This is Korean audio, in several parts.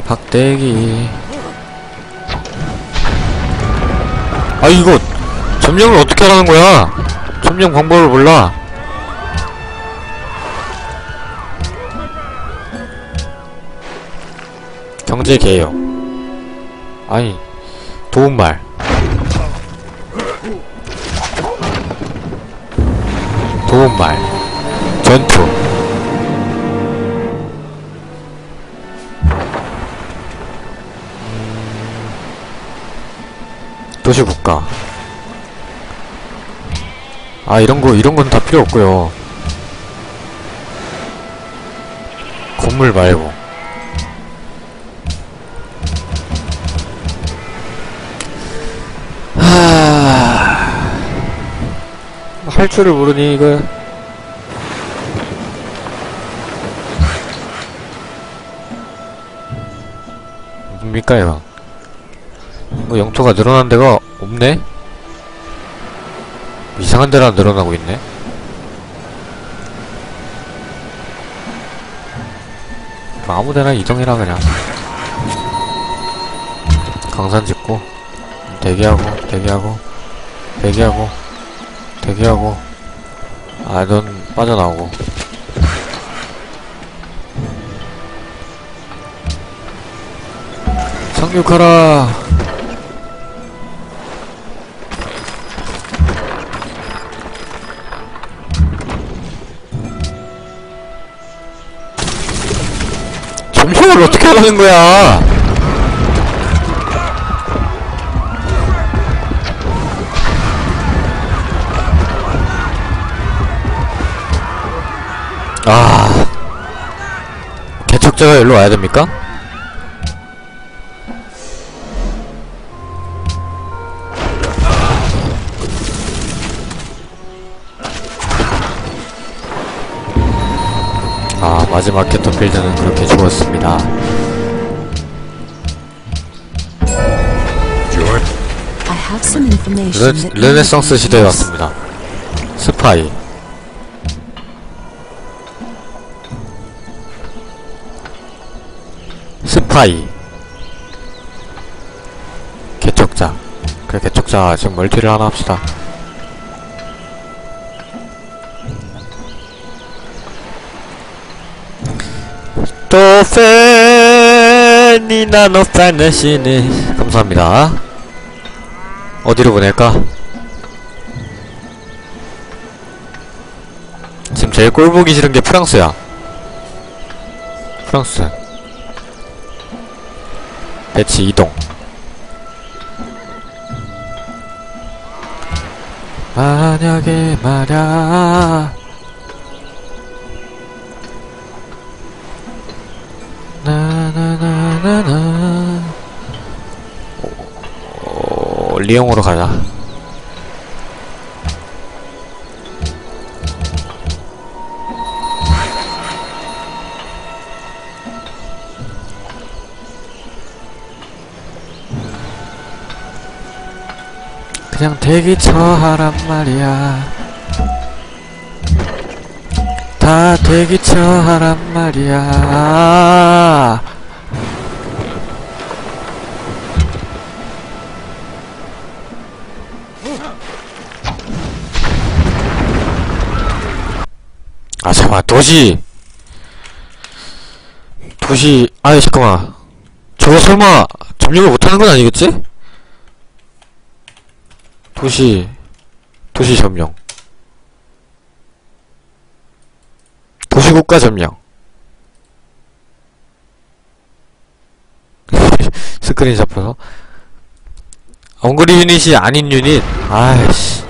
박대기. 아 이거 점령을 어떻게 하라는 거야? 점령 방법을 몰라. 경제 개요 아니 도움말. 도움말. 전투 도시국가. 아 이런거 이런건 다 필요 없고요. 건물 말고. 할 줄을 모르니 이거. 뭡니까 이거 뭐 영토가 늘어난 데가 없네? 이상한 데나 늘어나고 있네? 뭐 아무 데나 이동해라 그냥 강산 짓고 대기하고 대기하고 대기하고 대기하고 아 넌 빠져나오고 상륙하라 점령을 어떻게 하라는 거야 아 개척자가 일로 와야 됩니까? 아 마지막 catapult는 그렇게 죽었습니다. 르, 르네상스 시대에 왔습니다. 스파이. 스파이. 개척자. 그래 개척자 지금 멀티를 하나 합시다 또 팬이 나노 파네시니. 감사합니다. 어디로 보낼까? 지금 제일 꼴보기 싫은 게 프랑스야. 프랑스. 배치 이동. 만약에 말야 나나나나나 어, 리옹으로 가자. 그냥 대기쳐 하란 말이야. 다 대기쳐 하란 말이야 잠깐만 도시. 도시 아이 잠깐만. 저거 설마 점령을 못하는 건 아니겠지? 도시. 도시 점령. 도시국가 점령. 스크린 잡혀서. 엉거리 유닛이 아닌 유닛. 아이씨.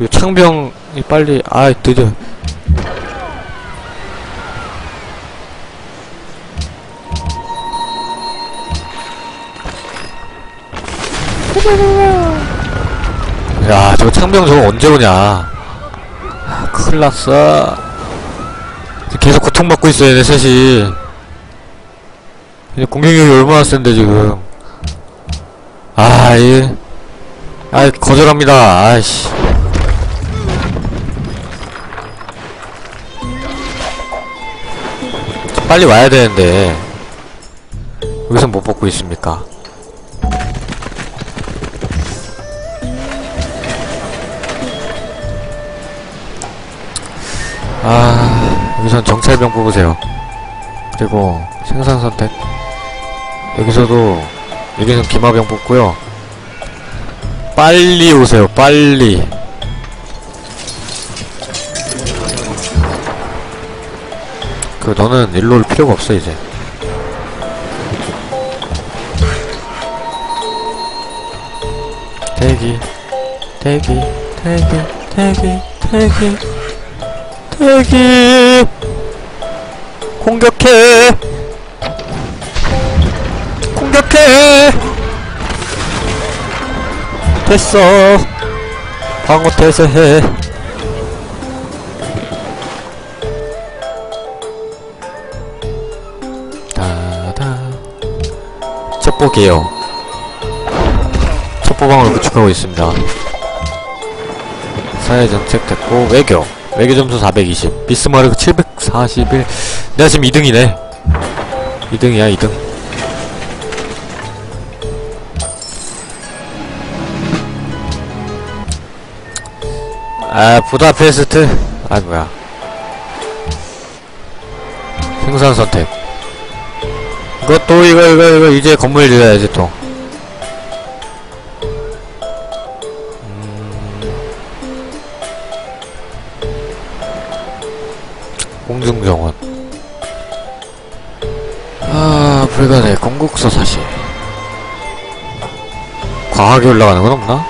이 창병이 빨리 아이 드디어 야, 저거 창병 저거 언제 오냐. 아, 큰일 났어. 계속 고통받고 있어, 얘네 셋이. 공격력이 얼마나 센데, 지금. 아, 이. 아, 거절합니다. 아이씨. 빨리 와야 되는데. 여기서 못 뽑고 있습니까? 아, 여기선 정찰병 뽑으세요. 그리고 생산 선택. 여기서도, 여기선 기마병 뽑고요. 빨리 오세요, 빨리. 그, 너는 일로 올 필요가 없어, 이제. 대기, 대기, 대기, 대기, 대기, 대기. 공격해! 공격해! 됐어. 방어 태세해. 다다. 첩보게요. 첩보방을 구축하고 있습니다. 사회정책 됐고, 외교. 외교 점수 420. 비스마르크 741. 내가 지금 2등이네. 2등이야, 2등. 아, 부다페스트. 아, 뭐야. 생산 선택. 이것도, 이거, 이거, 이거, 이제 건물 지어야지, 또. 공중정원. 아, 불가능. 공국서 사실. 과학이 올라가는 건 없나?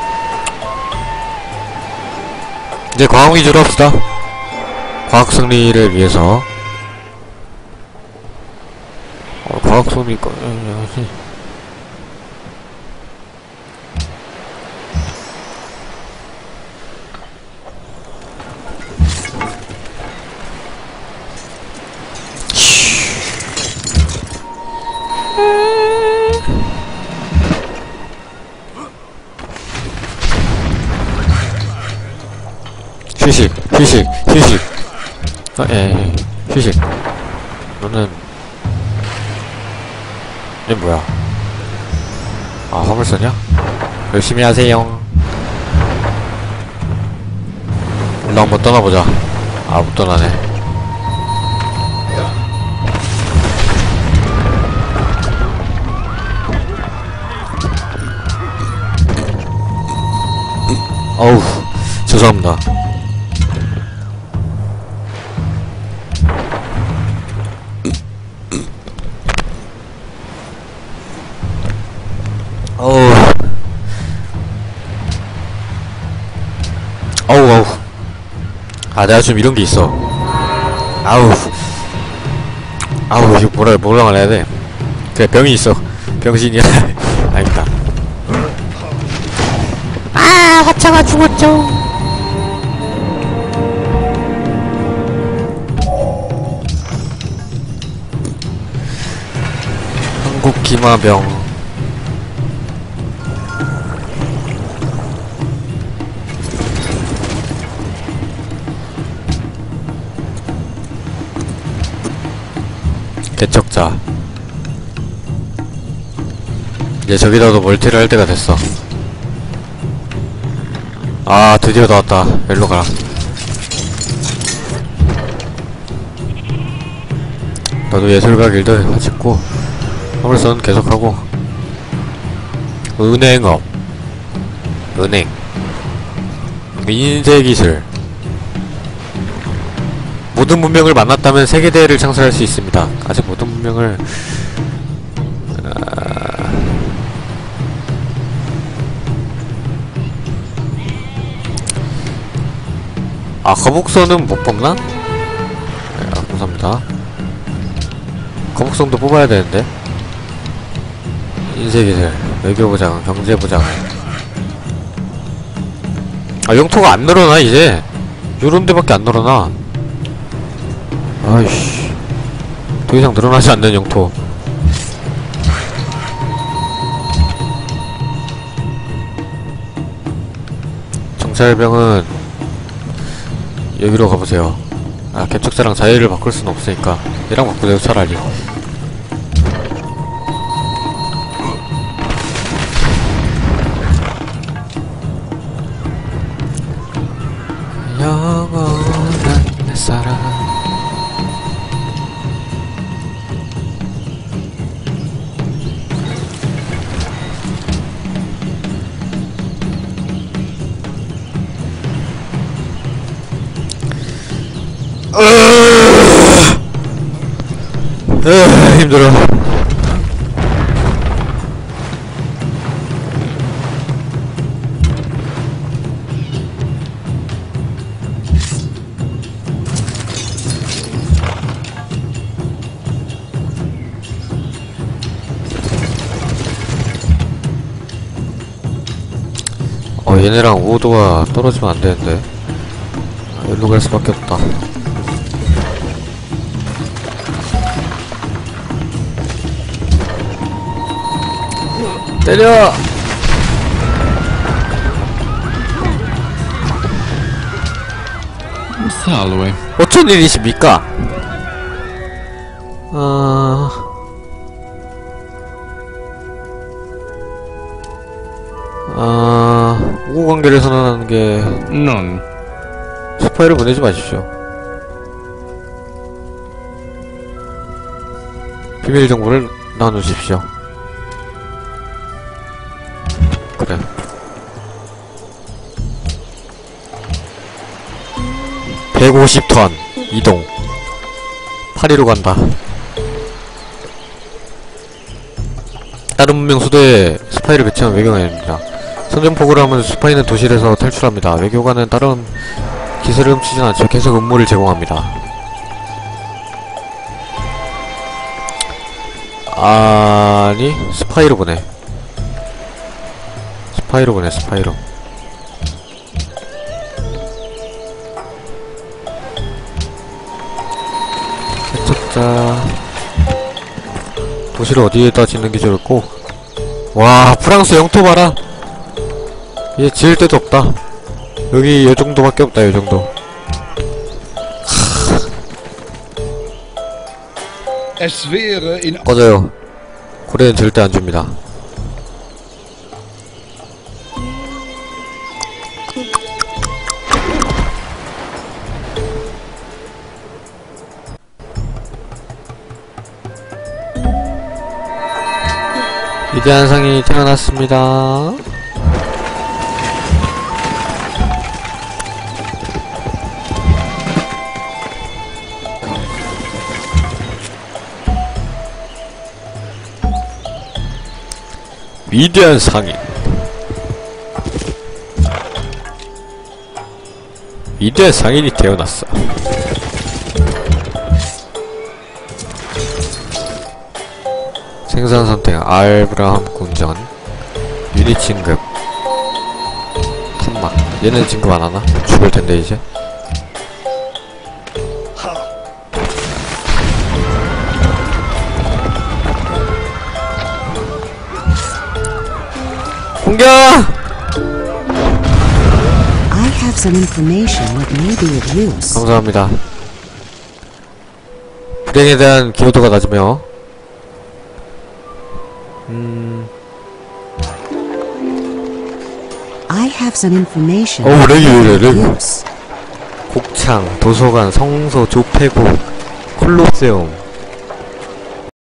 이제 과학 위주로 합시다. 과학 승리를 위해서. 어, 과학 승리, 거, 휴식, 휴식. 아, 예, 예, 휴식. 너는, 얘 뭐야? 아, 화물선이야? 열심히 하세요. 일로 한번 떠나보자. 아, 못 떠나네. 어우, 죄송합니다. 아, 내가 좀 이런 게 있어. 아우. 아우, 이거 뭐라, 뭐라 말해야 돼. 그래, 병이 있어. 병신이야. 아닙니다. 아, 화차가 죽었죠. 한국 기마병. 이제 저기다도 멀티를 할 때가 됐어. 아, 드디어 나왔다. 일로 가라. 나도 예술가 길드 찍고, 화물선 계속하고, 은행업, 은행, 인쇄기술, 모든 문명을 만났다면 세계대회를 창설할 수 있습니다. 아직 모든 문명을, 아, 거북선은 못 뽑나? 네, 아, 감사합니다. 거북선도 뽑아야 되는데. 인쇄기술, 외교부장, 경제부장. 아, 영토가 안 늘어나, 이제. 요런 데밖에 안 늘어나. 아이씨. 더 이상 늘어나지 않는 영토. 정찰병은 여기로 가보세요. 아, 개척자랑 자리를 바꿀 순 없으니까 얘랑 바꾸세요, 차라리. 힘들어. 어 얘네랑 오도가 떨어지면 안 되는데 아, 일로 갈 수밖에 없다 때려 Salve. 어쩐 일이십니까? 아... 아... 우호 관계를 선언하는 게 Non. 스파이를 보내지 마십시오. 비밀 정보를 나누십시오. (150톤) 이동 파리로 간다 다른 문명 수도에 스파이를 배치한 외교관입니다 선전포고를 하면 스파이는 도시에서 탈출합니다 외교관은 다른 기술을 훔치진 않죠. 계속 음모를 제공합니다. 아니, 스파이로 보내. 스파이로 보내, 스파이로. 해쳤자. 도시를 어디에다 짓는 게 좋을까? 와, 프랑스 영토 봐라! 얘 지을 데도 없다. 여기 요 정도밖에 없다 요 정도 꺼져요 고래는 절대 안 줍니다 위대한 상이 태어났습니다. 위대한 상인. 위대한 상인이 태어났어 생산 선택 알브라함 궁전 유닛 진급 칸막 얘는 진급 안하나? 죽을 텐데 이제 공격! I have some information that may be of use. 감사합니다. 불행에 대한 기여도가 낮으며 have some information 어, 렉이 왜 이래, 렉. 곡창, 도서관, 성소, 조폐고, 콜로세움